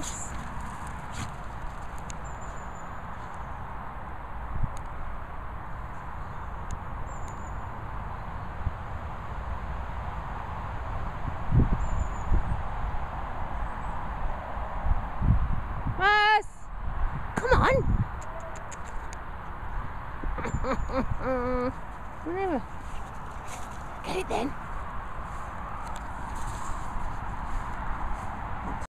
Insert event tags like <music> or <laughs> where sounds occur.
Space. <laughs> Whatever. Get it then.